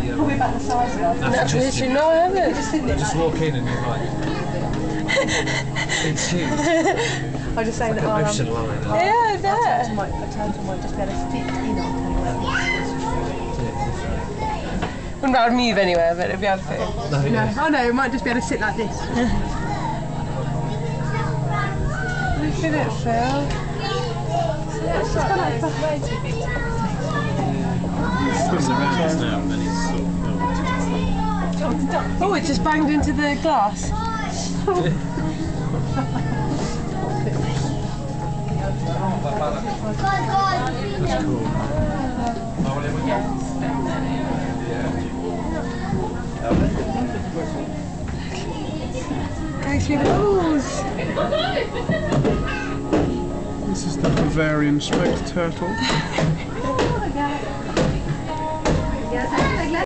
the. Um, Probably about the size of us. Natural history? No, I haven't. Just sitting just walk in and you're like. it's huge. I was just saying that An our, um, ocean line. Yeah, I our bet. turtle might, a turtle might just be able to fit in our Wouldn't about move anywhere, but it'd be able to. No, No, yeah. oh no, it might just be able to sit like this. Look at it, Phil. It's just kind of like way too big to around us now and then he's sort of. Oh, it just banged into the glass. Go through the. This is the Bavarian smoked turtle.